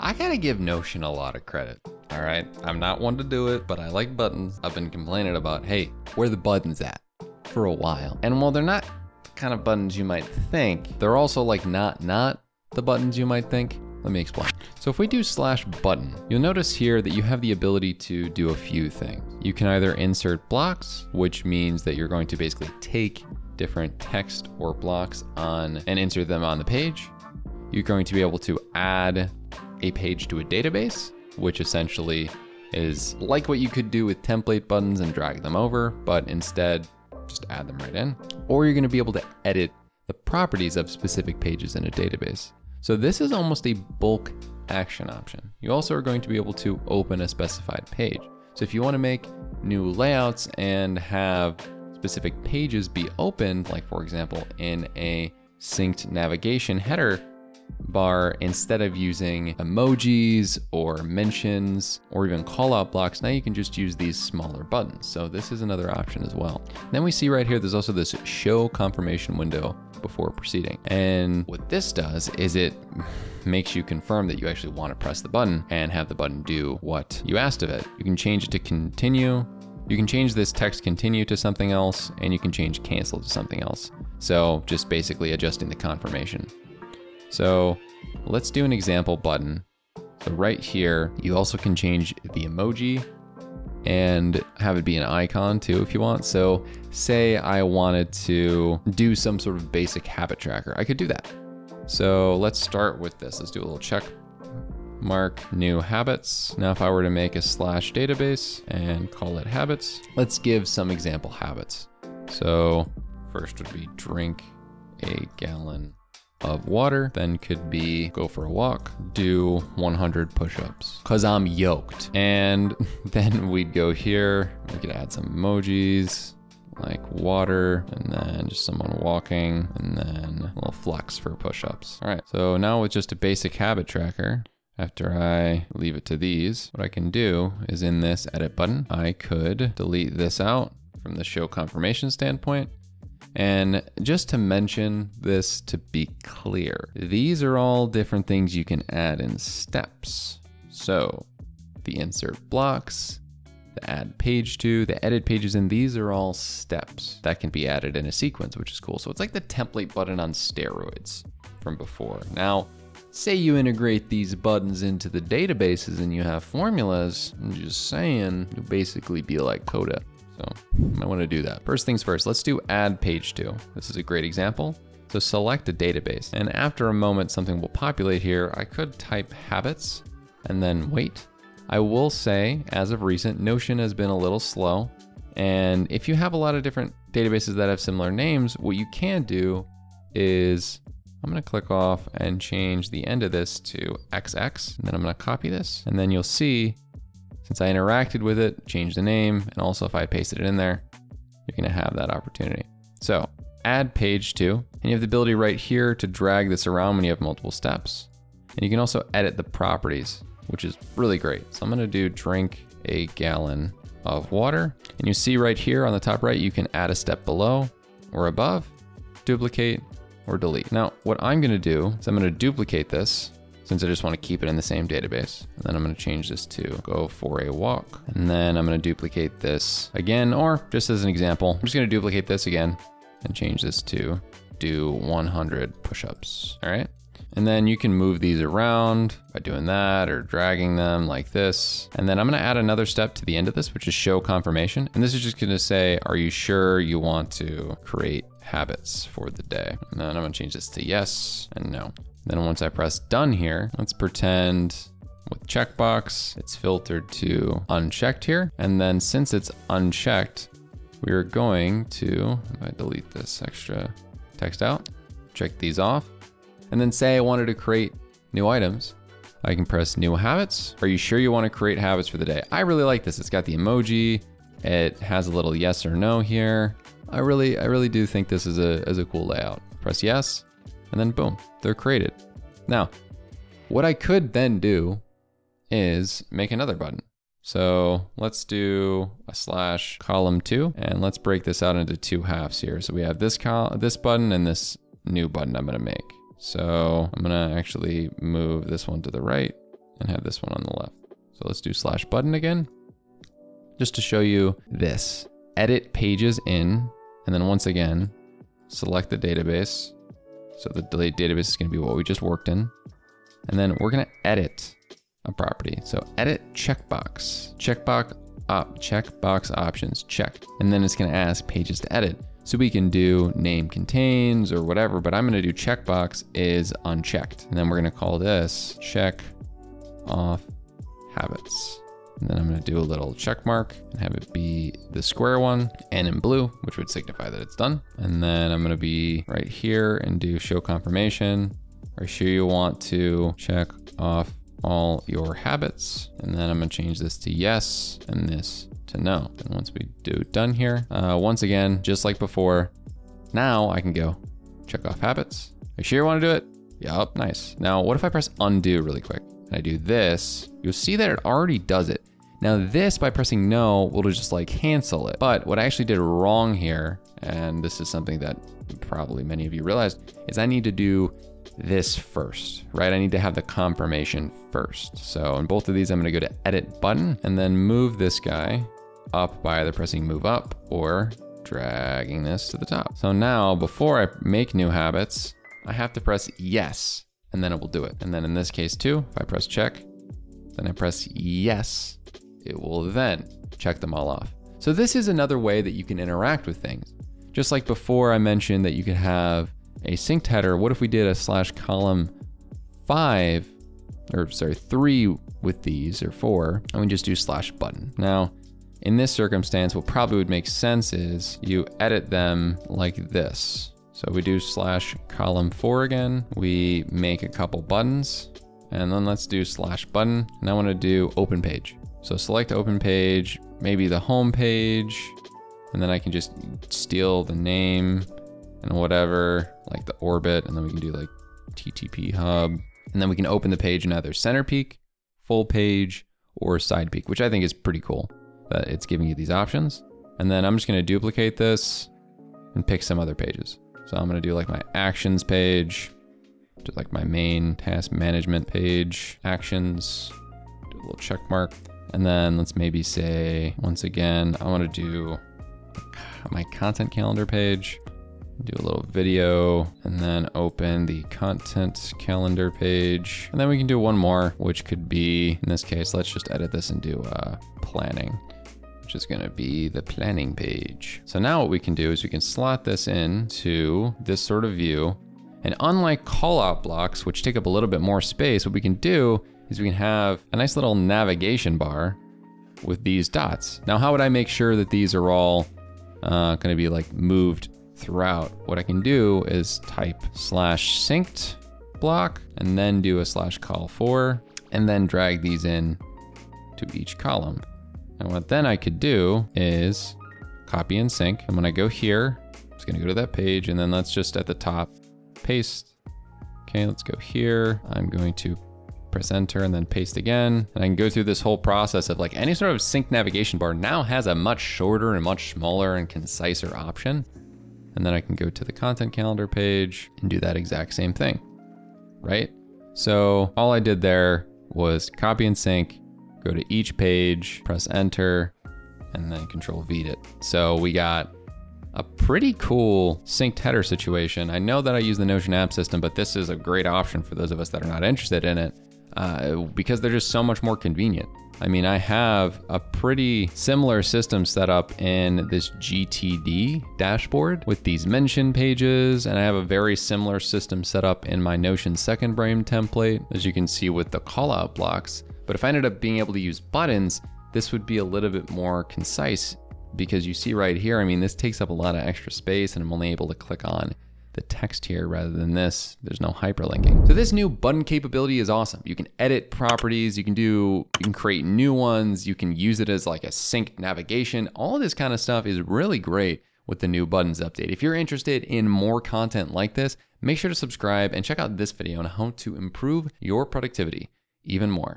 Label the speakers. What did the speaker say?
Speaker 1: I gotta give Notion a lot of credit. All right, I'm not one to do it, but I like buttons. I've been complaining about, hey, where the buttons at for a while. And while they're not the kind of buttons you might think, they're also like not not the buttons you might think. Let me explain. So if we do slash button, you'll notice here that you have the ability to do a few things. You can either insert blocks, which means that you're going to basically take different text or blocks on and insert them on the page. You're going to be able to add a page to a database, which essentially is like what you could do with template buttons and drag them over, but instead just add them right in. Or you're gonna be able to edit the properties of specific pages in a database. So this is almost a bulk action option. You also are going to be able to open a specified page. So if you wanna make new layouts and have specific pages be opened, like for example, in a synced navigation header, bar, instead of using emojis or mentions or even callout blocks, now you can just use these smaller buttons. So this is another option as well. Then we see right here, there's also this show confirmation window before proceeding. And what this does is it makes you confirm that you actually want to press the button and have the button do what you asked of it. You can change it to continue. You can change this text continue to something else and you can change cancel to something else. So just basically adjusting the confirmation. So let's do an example button. So right here, you also can change the emoji and have it be an icon too if you want. So say I wanted to do some sort of basic habit tracker, I could do that. So let's start with this. Let's do a little check mark new habits. Now if I were to make a slash database and call it habits, let's give some example habits. So first would be drink a gallon of water, then could be go for a walk, do 100 push-ups because I'm yoked. And then we'd go here, we could add some emojis like water and then just someone walking and then a little flex for push-ups. All right, so now with just a basic habit tracker, after I leave it to these, what I can do is in this edit button, I could delete this out from the show confirmation standpoint and just to mention this to be clear, these are all different things you can add in steps. So the insert blocks, the add page to, the edit pages, and these are all steps that can be added in a sequence, which is cool. So it's like the template button on steroids from before. Now, say you integrate these buttons into the databases and you have formulas, I'm just saying, you'll basically be like Coda. So I want to do that. First things first, let's do add page to. This is a great example. So select a database and after a moment, something will populate here. I could type habits and then wait. I will say as of recent, Notion has been a little slow. And if you have a lot of different databases that have similar names, what you can do is I'm gonna click off and change the end of this to XX, and then I'm gonna copy this, and then you'll see since I interacted with it, changed the name, and also if I pasted it in there, you're gonna have that opportunity. So add page to, and you have the ability right here to drag this around when you have multiple steps. And you can also edit the properties, which is really great. So I'm gonna do drink a gallon of water. And you see right here on the top right, you can add a step below or above, duplicate, or delete. Now, what I'm gonna do is I'm gonna duplicate this since I just want to keep it in the same database. And then I'm going to change this to go for a walk. And then I'm going to duplicate this again, or just as an example, I'm just going to duplicate this again and change this to do 100 push-ups. All right. And then you can move these around by doing that or dragging them like this. And then I'm gonna add another step to the end of this, which is show confirmation. And this is just gonna say, are you sure you want to create habits for the day? And then I'm gonna change this to yes and no. Then once I press done here, let's pretend with checkbox, it's filtered to unchecked here. And then since it's unchecked, we are going to, if I delete this extra text out, check these off. And then say I wanted to create new items, I can press new habits. Are you sure you want to create habits for the day? I really like this. It's got the emoji. It has a little yes or no here. I really, I really do think this is a, is a cool layout. Press yes and then boom, they're created. Now, what I could then do is make another button. So let's do a slash column two, and let's break this out into two halves here. So we have this col this button and this new button I'm gonna make. So I'm gonna actually move this one to the right and have this one on the left. So let's do slash button again, just to show you this. Edit pages in, and then once again, select the database. So the delayed database is gonna be what we just worked in. And then we're gonna edit a property. So edit checkbox, checkbox up, checkbox options, check. And then it's gonna ask pages to edit. So we can do name contains or whatever, but I'm gonna do checkbox is unchecked. And then we're gonna call this check off habits. And then I'm gonna do a little check mark and have it be the square one and in blue, which would signify that it's done. And then I'm gonna be right here and do show confirmation. Are sure you want to check off all your habits? And then I'm gonna change this to yes and this to no. And once we do done here, uh, once again, just like before, now I can go check off habits. Are sure you want to do it? Yup, nice. Now, what if I press undo really quick? And I do this, you'll see that it already does it. Now this, by pressing no, will just like cancel it. But what I actually did wrong here, and this is something that probably many of you realized, is I need to do this first, right? I need to have the confirmation first. So in both of these, I'm gonna go to edit button and then move this guy up by either pressing move up or dragging this to the top. So now before I make new habits, I have to press yes, and then it will do it. And then in this case too, if I press check, then I press yes, it will then check them all off. So this is another way that you can interact with things. Just like before I mentioned that you could have a synced header, what if we did a slash column five, or sorry, three with these, or four, and we just do slash button. Now, in this circumstance, what probably would make sense is you edit them like this. So we do slash column four again. We make a couple buttons and then let's do slash button. And I want to do open page. So select open page, maybe the home page, and then I can just steal the name and whatever, like the orbit, and then we can do like TTP hub. And then we can open the page in either center peek, full page, or side peek, which I think is pretty cool that it's giving you these options. And then I'm just gonna duplicate this and pick some other pages. So I'm gonna do like my actions page, just like my main task management page, actions, do a little check mark. And then let's maybe say, once again, I wanna do my content calendar page, do a little video, and then open the content calendar page. And then we can do one more, which could be, in this case, let's just edit this and do uh, planning is gonna be the planning page. So now what we can do is we can slot this in to this sort of view. And unlike callout blocks, which take up a little bit more space, what we can do is we can have a nice little navigation bar with these dots. Now, how would I make sure that these are all uh, gonna be like moved throughout? What I can do is type slash synced block and then do a slash call for, and then drag these in to each column. And what then I could do is copy and sync. And when I go here, it's gonna go to that page and then let's just at the top, paste. Okay, let's go here. I'm going to press enter and then paste again. And I can go through this whole process of like any sort of sync navigation bar now has a much shorter and much smaller and conciser option. And then I can go to the content calendar page and do that exact same thing, right? So all I did there was copy and sync, go to each page, press enter, and then control V it. So we got a pretty cool synced header situation. I know that I use the Notion app system, but this is a great option for those of us that are not interested in it uh, because they're just so much more convenient. I mean, I have a pretty similar system set up in this GTD dashboard with these mention pages, and I have a very similar system set up in my Notion second brain template, as you can see with the callout blocks. But if I ended up being able to use buttons, this would be a little bit more concise because you see right here, I mean, this takes up a lot of extra space and I'm only able to click on the text here rather than this. There's no hyperlinking. So this new button capability is awesome. You can edit properties, you can do, you can create new ones, you can use it as like a sync navigation. All of this kind of stuff is really great with the new buttons update. If you're interested in more content like this, make sure to subscribe and check out this video on how to improve your productivity even more.